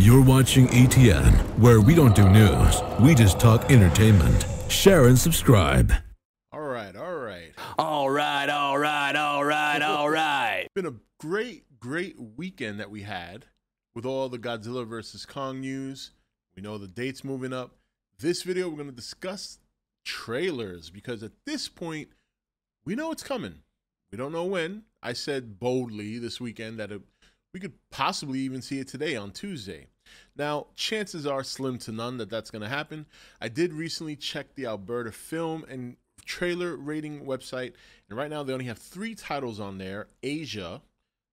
You're watching ETN, where we don't do news, we just talk entertainment. Share and subscribe. All right, all right. All right, all right, all right, all right. Been a great, great weekend that we had with all the Godzilla versus Kong news. We know the dates moving up. This video, we're going to discuss trailers because at this point, we know it's coming. We don't know when. I said boldly this weekend that it, we could possibly even see it today on Tuesday. Now, chances are slim to none that that's going to happen. I did recently check the Alberta Film and Trailer Rating website, and right now they only have three titles on there Asia,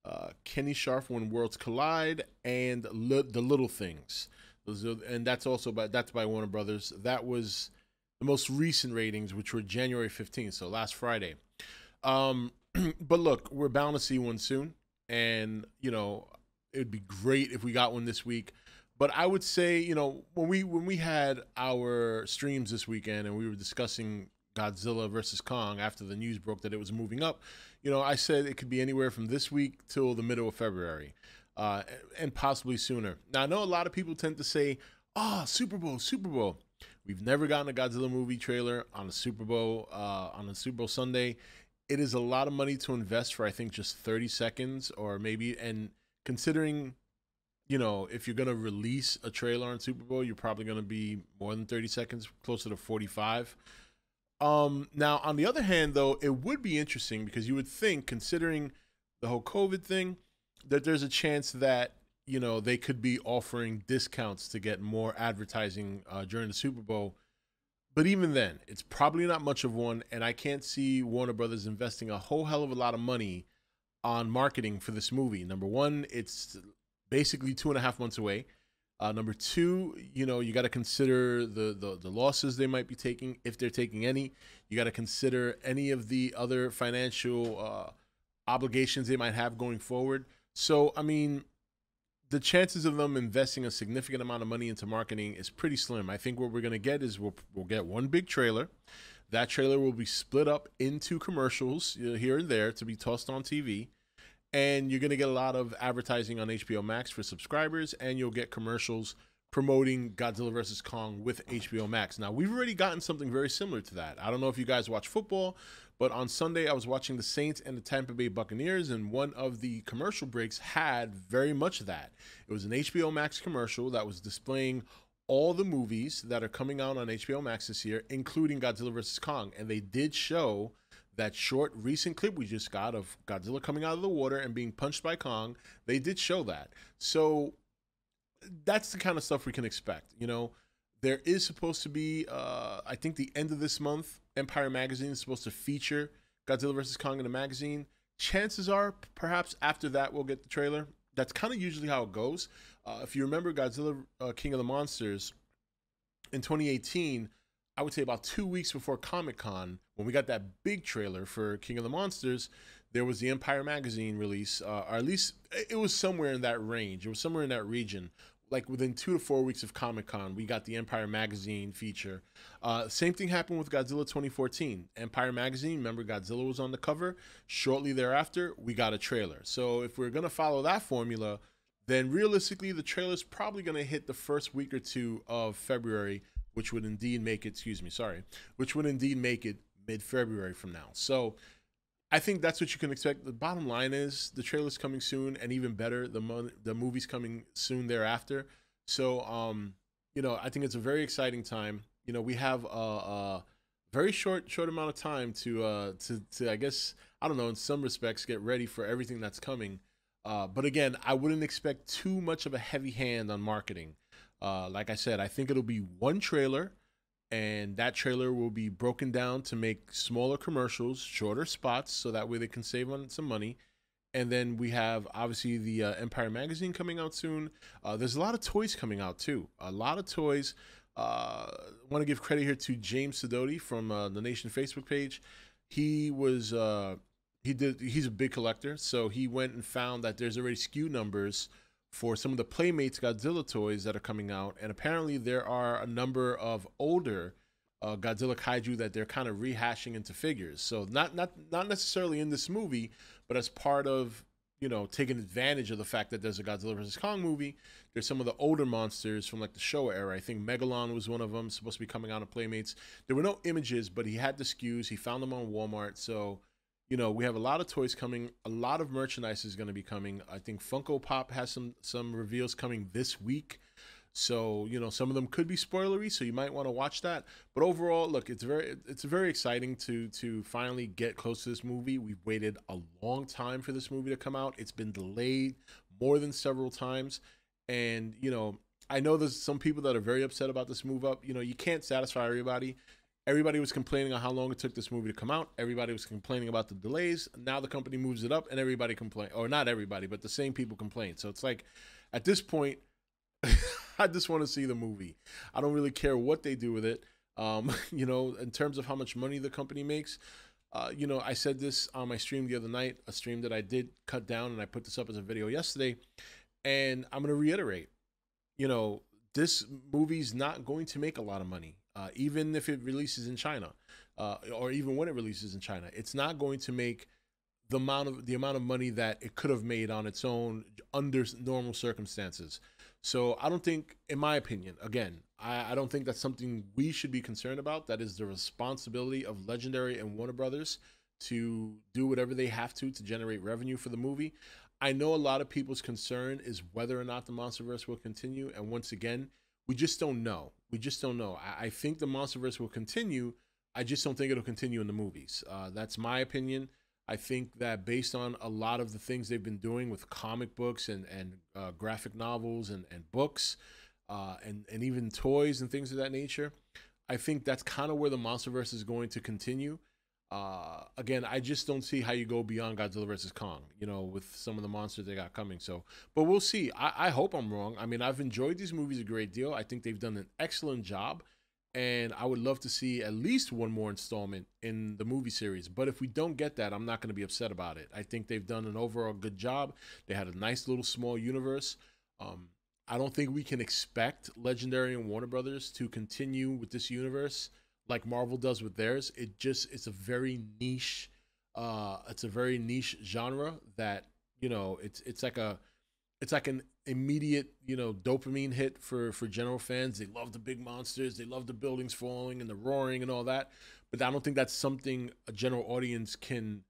uh, Kenny Scharf When Worlds Collide, and Li- The Little Things. Are, and that's also by that's by Warner Brothers. That was the most recent ratings, which were January 15th, so last Friday. Um, but look, we're bound to see one soon, and you know it'd be great if we got one this week. But I would say, you know, when we when we had our streams this weekend and we were discussing Godzilla versus Kong after the news broke that it was moving up, you know, I said it could be anywhere from this week till the middle of February, uh, and possibly sooner. Now I know a lot of people tend to say, "Ah, oh, Super Bowl, Super Bowl." We've never gotten a Godzilla movie trailer on a Super Bowl uh, on a Super Bowl Sunday. It is a lot of money to invest for I think just 30 seconds or maybe and considering you know, if you're going to release a trailer on Super Bowl, you're probably going to be more than 30 seconds, closer to 45. Um, now, on the other hand, though, it would be interesting because you would think, considering the whole COVID thing, that there's a chance that, you know, they could be offering discounts to get more advertising uh, during the Super Bowl. But even then, it's probably not much of one. And I can't see Warner Brothers investing a whole hell of a lot of money on marketing for this movie. Number one, it's basically two and a half months away. Uh, number two, you know, you got to consider the, the the losses they might be taking if they're taking any. You got to consider any of the other financial uh, obligations they might have going forward. So, I mean, the chances of them investing a significant amount of money into marketing is pretty slim. I think what we're gonna get is we'll we'll get one big trailer. That trailer will be split up into commercials here and there to be tossed on TV and you're going to get a lot of advertising on HBO Max for subscribers, and you'll get commercials promoting Godzilla vs. Kong with HBO Max. Now, we've already gotten something very similar to that. I don't know if you guys watch football, but on Sunday I was watching the Saints and the Tampa Bay Buccaneers, and one of the commercial breaks had very much that. It was an HBO Max commercial that was displaying all the movies that are coming out on HBO Max this year, including Godzilla vs. Kong, and they did show that short recent clip we just got of Godzilla coming out of the water and being punched by Kong, they did show that. So that's the kind of stuff we can expect. You know, there is supposed to be, uh, I think, the end of this month, Empire Magazine is supposed to feature Godzilla vs. Kong in the magazine. Chances are, perhaps after that, we'll get the trailer. That's kind of usually how it goes. Uh, if you remember Godzilla uh, King of the Monsters in 2018, I would say about two weeks before Comic Con, when we got that big trailer for King of the Monsters, there was the Empire Magazine release, uh, or at least it was somewhere in that range. It was somewhere in that region. Like within two to four weeks of Comic Con, we got the Empire Magazine feature. Uh, same thing happened with Godzilla 2014. Empire Magazine, remember Godzilla was on the cover. Shortly thereafter, we got a trailer. So if we're gonna follow that formula, then realistically, the trailer's probably gonna hit the first week or two of February which would indeed make it, excuse me, sorry, which would indeed make it mid February from now. So I think that's what you can expect. The bottom line is the trailer's coming soon, and even better, the mo- the movie's coming soon thereafter. So, um, you know, I think it's a very exciting time. You know, we have a, a very short short amount of time to uh to to I guess I don't know in some respects get ready for everything that's coming. Uh, but again, I wouldn't expect too much of a heavy hand on marketing. Uh, like I said, I think it'll be one trailer, and that trailer will be broken down to make smaller commercials, shorter spots, so that way they can save on some money. And then we have obviously the uh, Empire magazine coming out soon. Uh, there's a lot of toys coming out too. A lot of toys. Uh, want to give credit here to James Sidoti from uh, the Nation Facebook page. He was uh, he did he's a big collector, so he went and found that there's already SKU numbers for some of the Playmates Godzilla toys that are coming out, and apparently there are a number of older uh, Godzilla kaiju that they're kind of rehashing into figures. So not not not necessarily in this movie, but as part of you know, taking advantage of the fact that there's a Godzilla vs Kong movie. There's some of the older monsters from like the Showa era. I think Megalon was one of them, supposed to be coming out of Playmates. There were no images, but he had the SKUs. He found them on Walmart. So, you know, we have a lot of toys coming. A lot of merchandise is going to be coming. I think Funko Pop has some some reveals coming this week. So you know some of them could be spoilery, so you might want to watch that. But overall, look, it's very it's very exciting to to finally get close to this movie. We've waited a long time for this movie to come out. It's been delayed more than several times, and you know I know there's some people that are very upset about this move up. You know you can't satisfy everybody. Everybody was complaining on how long it took this movie to come out. Everybody was complaining about the delays. Now the company moves it up, and everybody complain, or not everybody, but the same people complain. So it's like, at this point, I just want to see the movie. I don't really care what they do with it. Um, you know, in terms of how much money the company makes. Uh, you know, I said this on my stream the other night, a stream that I did cut down, and I put this up as a video yesterday. And I'm going to reiterate, you know, this movie's not going to make a lot of money, uh, even if it releases in China, uh, or even when it releases in China. It's not going to make the amount of the amount of money that it could have made on its own under normal circumstances. So I don't think, in my opinion, again, I, I, don't think that's something we should be concerned about. That is the responsibility of Legendary and Warner Brothers to do whatever they have to to generate revenue for the movie. I know a lot of people's concern is whether or not the MonsterVerse will continue, and once again, we just don't know. We just don't know. I, I think the MonsterVerse will continue. I just don't think it'll continue in the movies. Uh, that's my opinion. I think that based on a lot of the things they've been doing with comic books and and uh, graphic novels and and books, uh, and and even toys and things of that nature, I think that's kind of where the MonsterVerse is going to continue. Uh, again, I just don't see how you go beyond Godzilla versus Kong, you know, with some of the monsters they got coming. So, but we'll see. I, I hope I'm wrong. I mean, I've enjoyed these movies a great deal. I think they've done an excellent job and I would love to see at least one more installment in the movie series. But if we don't get that, I'm not going to be upset about it. I think they've done an overall good job. They had a nice little small universe. Um, I don't think we can expect Legendary and Warner Brothers to continue with this universe like Marvel does with theirs. It just it's a very niche uh it's a very niche genre that, you know, it's it's like a it's like an immediate, you know, dopamine hit for for general fans. They love the big monsters, they love the buildings falling and the roaring and all that. But I don't think that's something a general audience can.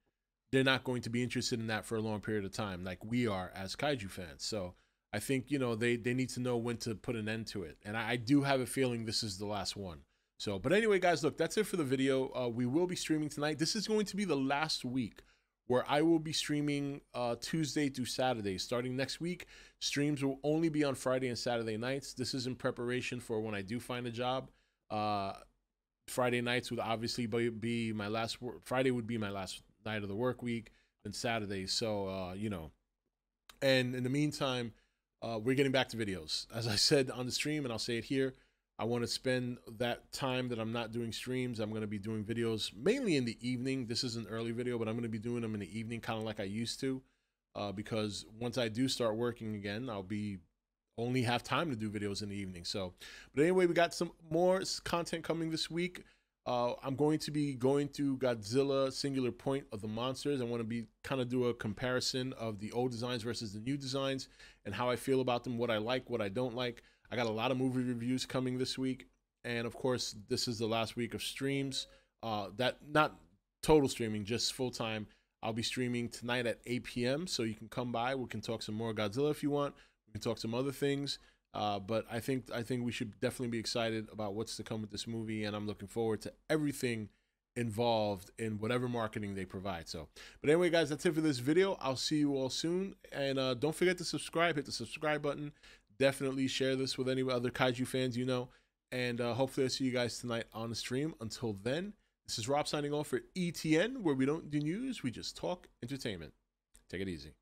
They're not going to be interested in that for a long period of time, like we are as kaiju fans. So I think you know they they need to know when to put an end to it, and I, I do have a feeling this is the last one. So, but anyway, guys, look, that's it for the video. Uh, we will be streaming tonight. This is going to be the last week where I will be streaming uh, Tuesday through Saturday. Starting next week, streams will only be on Friday and Saturday nights. This is in preparation for when I do find a job. Uh, Friday nights would obviously be my last work. Friday would be my last night of the work week, and Saturday. So uh, you know, and in the meantime, uh, we're getting back to videos. As I said on the stream, and I'll say it here. I want to spend that time that I'm not doing streams. I'm going to be doing videos mainly in the evening. This is an early video, but I'm going to be doing them in the evening, kind of like I used to, uh, because once I do start working again, I'll be only have time to do videos in the evening. So, but anyway, we got some more content coming this week. Uh, I'm going to be going through Godzilla Singular Point of the monsters. I want to be kind of do a comparison of the old designs versus the new designs and how I feel about them, what I like, what I don't like. I got a lot of movie reviews coming this week, and of course, this is the last week of streams. Uh, that not total streaming, just full time. I'll be streaming tonight at 8 p.m. So you can come by. We can talk some more Godzilla if you want. We can talk some other things. Uh, but I think I think we should definitely be excited about what's to come with this movie, and I'm looking forward to everything involved in whatever marketing they provide. So, but anyway, guys, that's it for this video. I'll see you all soon, and uh, don't forget to subscribe. Hit the subscribe button definitely share this with any other kaiju fans you know. And uh, hopefully, I'll see you guys tonight on the stream. Until then, this is Rob signing off for ETN, where we don't do news, we just talk entertainment. Take it easy.